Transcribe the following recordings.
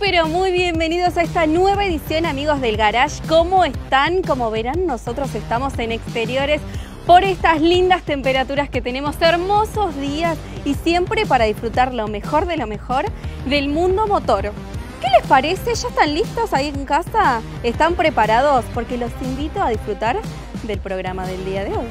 pero muy bienvenidos a esta nueva edición, amigos del Garage. ¿Cómo están? Como verán, nosotros estamos en exteriores por estas lindas temperaturas que tenemos, hermosos días y siempre para disfrutar lo mejor de lo mejor del mundo motor. ¿Qué les parece? ¿Ya están listos ahí en casa? ¿Están preparados? Porque los invito a disfrutar del programa del día de hoy.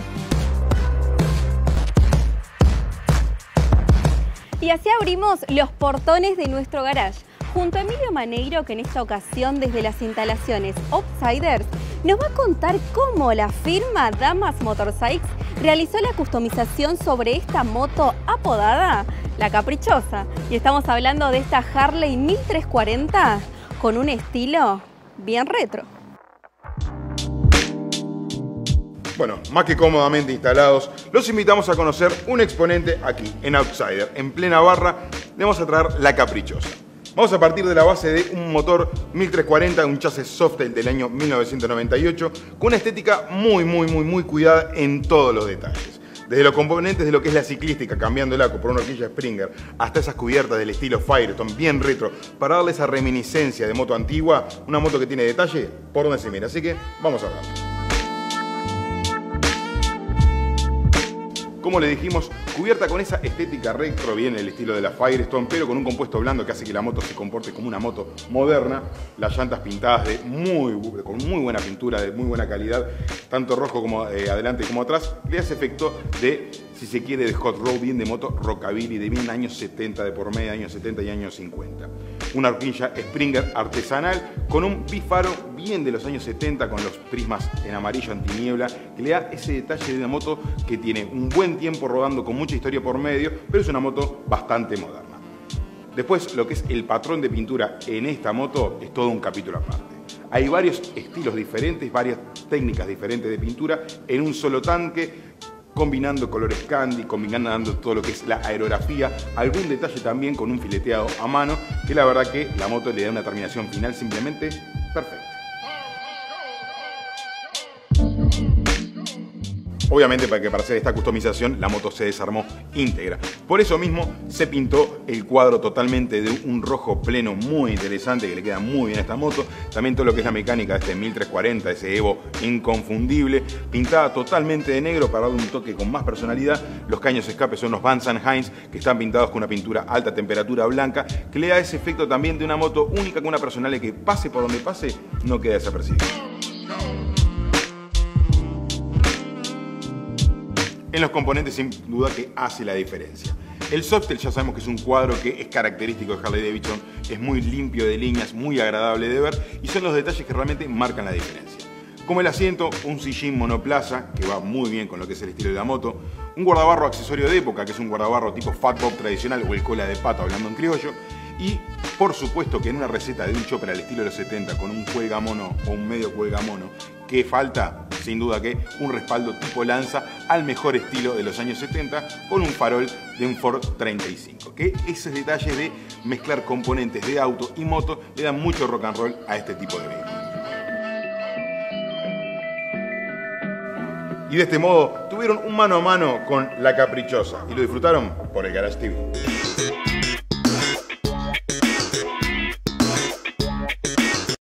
Y así abrimos los portones de nuestro garage. Junto a Emilio Maneiro, que en esta ocasión desde las instalaciones Outsiders nos va a contar cómo la firma Damas Motorcycles realizó la customización sobre esta moto apodada La Caprichosa. Y estamos hablando de esta Harley 1340 con un estilo bien retro. Bueno, más que cómodamente instalados, los invitamos a conocer un exponente aquí, en Outsider, en plena barra, le vamos a traer la Caprichosa. Vamos a partir de la base de un motor 1340, un chasis Softail del año 1998, con una estética muy, muy, muy, muy cuidada en todos los detalles. Desde los componentes de lo que es la ciclística, cambiando el aco por una horquilla Springer, hasta esas cubiertas del estilo Firestone, bien retro, para darle esa reminiscencia de moto antigua, una moto que tiene detalle por donde se mira. Así que vamos a verlo. Como le dijimos, cubierta con esa estética retro, bien el estilo de la Firestone, pero con un compuesto blando que hace que la moto se comporte como una moto moderna. Las llantas pintadas de muy, con muy buena pintura, de muy buena calidad, tanto rojo como eh, adelante como atrás, le hace efecto de, si se quiere, de hot road, bien de moto rockabilly, de bien años 70, de por medio, años 70 y años 50 una horquilla Springer artesanal con un bifaro bien de los años 70 con los prismas en amarillo antiniebla que le da ese detalle de una moto que tiene un buen tiempo rodando con mucha historia por medio, pero es una moto bastante moderna. Después, lo que es el patrón de pintura en esta moto es todo un capítulo aparte. Hay varios estilos diferentes, varias técnicas diferentes de pintura en un solo tanque combinando colores candy, combinando todo lo que es la aerografía, algún detalle también con un fileteado a mano, que la verdad que la moto le da una terminación final simplemente perfecta. Obviamente para que para hacer esta customización la moto se desarmó íntegra. Por eso mismo se pintó el cuadro totalmente de un rojo pleno muy interesante que le queda muy bien a esta moto. También todo lo que es la mecánica de este 1340, ese Evo inconfundible, pintada totalmente de negro para darle un toque con más personalidad. Los caños escape son los Van Heinz que están pintados con una pintura alta temperatura blanca que le da ese efecto también de una moto única con una personalidad que pase por donde pase no queda desapercibida. En los componentes sin duda que hace la diferencia. El Softail ya sabemos que es un cuadro que es característico de Harley Davidson, es muy limpio de líneas, muy agradable de ver y son los detalles que realmente marcan la diferencia. Como el asiento, un sillín monoplaza que va muy bien con lo que es el estilo de la moto, un guardabarro accesorio de época que es un guardabarro tipo Fat Bob tradicional o el cola de pato hablando en criollo y por supuesto que en una receta de un chopper al estilo de los 70 con un cuelga mono o un medio cuelga mono, ¿qué falta? Sin duda que un respaldo tipo lanza al mejor estilo de los años 70 con un farol de un Ford 35. Que ese detalle de mezclar componentes de auto y moto le dan mucho rock and roll a este tipo de vehículos. Y de este modo tuvieron un mano a mano con La Caprichosa y lo disfrutaron por el Garage TV.